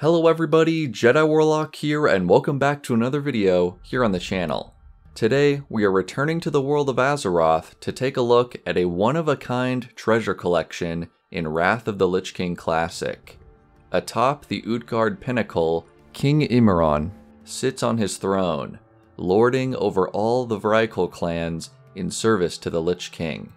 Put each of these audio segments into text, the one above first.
Hello everybody, Jedi Warlock here and welcome back to another video here on the channel. Today, we are returning to the world of Azeroth to take a look at a one-of-a-kind treasure collection in Wrath of the Lich King Classic. Atop the Utgarde Pinnacle, King Ymiron sits on his throne, lording over all the Vrykul clans in service to the Lich King.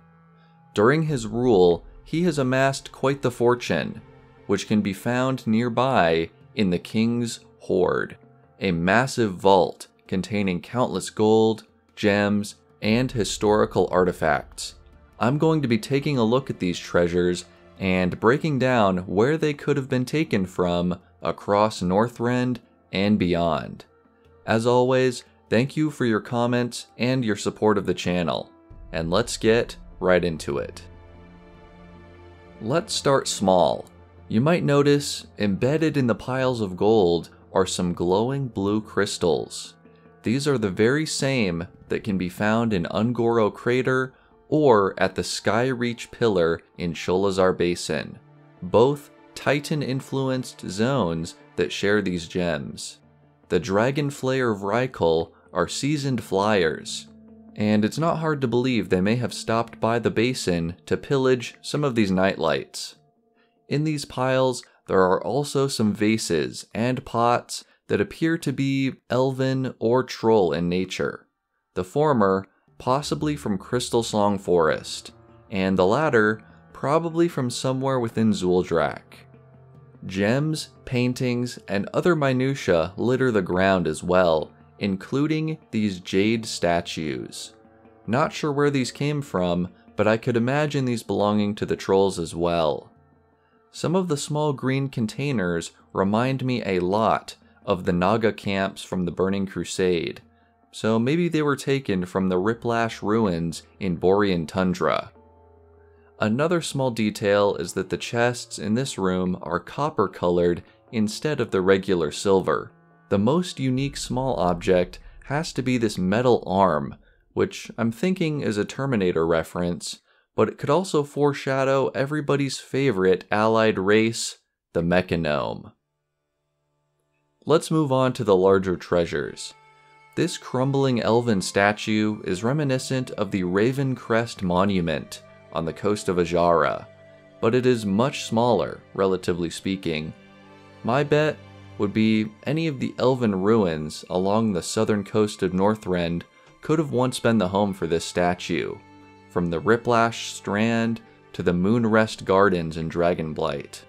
During his rule, he has amassed quite the fortune, which can be found nearby in the King's Hoard, a massive vault containing countless gold, gems, and historical artifacts. I'm going to be taking a look at these treasures and breaking down where they could have been taken from across Northrend and beyond. As always, thank you for your comments and your support of the channel, and let's get right into it. Let's start small you might notice, embedded in the piles of gold are some glowing blue crystals. These are the very same that can be found in Un'Goro Crater or at the Skyreach Pillar in Sholazar Basin, both Titan-influenced zones that share these gems. The Dragonflayer Vrykul are seasoned flyers, and it's not hard to believe they may have stopped by the basin to pillage some of these nightlights. In these piles, there are also some vases and pots that appear to be elven or troll in nature. The former, possibly from Crystalsong Forest, and the latter, probably from somewhere within Zul'Drak. Gems, paintings, and other minutiae litter the ground as well, including these jade statues. Not sure where these came from, but I could imagine these belonging to the trolls as well. Some of the small green containers remind me a lot of the Naga camps from the Burning Crusade, so maybe they were taken from the Riplash ruins in Borean Tundra. Another small detail is that the chests in this room are copper colored instead of the regular silver. The most unique small object has to be this metal arm, which I'm thinking is a Terminator reference, but it could also foreshadow everybody's favorite allied race, the Mechagnome. Let's move on to the larger treasures. This crumbling elven statue is reminiscent of the Ravencrest Monument on the coast of Azshara, but it is much smaller, relatively speaking. My bet would be any of the elven ruins along the southern coast of Northrend could have once been the home for this statue, from the Riplash Strand to the Moonrest Gardens in Dragonblight.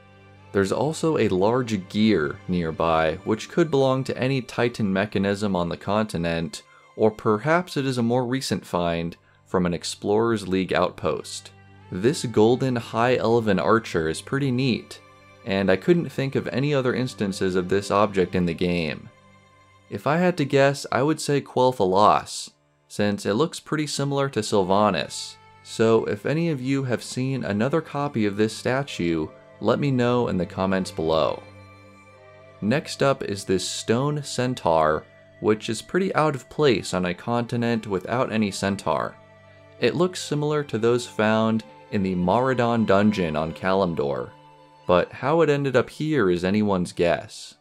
There's also a large gear nearby, which could belong to any Titan mechanism on the continent, or perhaps it is a more recent find from an Explorers League outpost. This golden high elven archer is pretty neat, and I couldn't think of any other instances of this object in the game. If I had to guess, I would say Quel'Thalas, since it looks pretty similar to Sylvanas. So if any of you have seen another copy of this statue, let me know in the comments below. Next up is this stone centaur, which is pretty out of place on a continent without any centaur. It looks similar to those found in the Maraudon dungeon on Kalimdor, but how it ended up here is anyone's guess.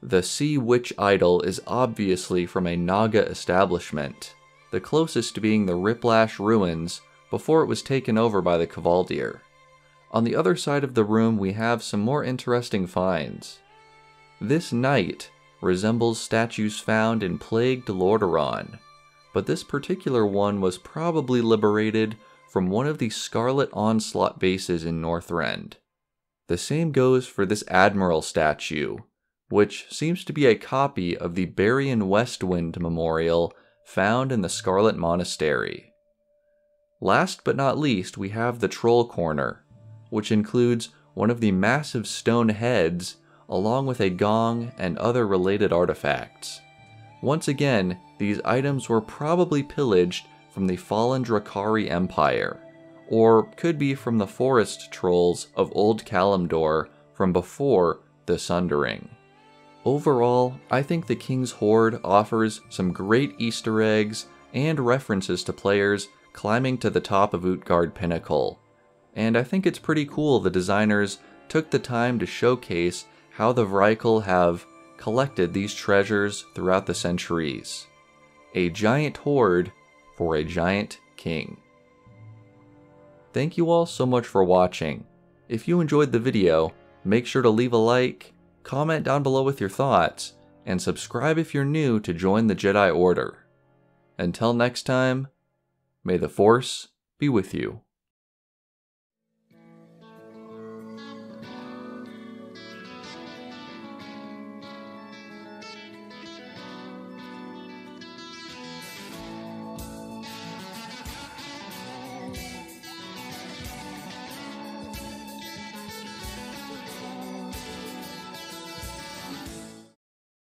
The Sea Witch idol is obviously from a Naga establishment, the closest to being the Riplash ruins before it was taken over by the Kvaldir. On the other side of the room we have some more interesting finds. This knight resembles statues found in plagued Lordaeron, but this particular one was probably liberated from one of the Scarlet Onslaught bases in Northrend. The same goes for this Admiral statue, which seems to be a copy of the Barean Westwind memorial found in the Scarlet Monastery. Last but not least, we have the Troll Corner, which includes one of the massive stone heads along with a gong and other related artifacts. Once again, these items were probably pillaged from the fallen Drakkari Empire, or could be from the forest trolls of Old Kalimdor from before the Sundering. Overall, I think the King's Hoard offers some great Easter eggs and references to players climbing to the top of Utgarde Pinnacle. And I think it's pretty cool the designers took the time to showcase how the Vrykul have collected these treasures throughout the centuries. A giant hoard for a giant king. Thank you all so much for watching. If you enjoyed the video, make sure to leave a like, comment down below with your thoughts, and subscribe if you're new to join the Jedi Order. Until next time, may the Force be with you.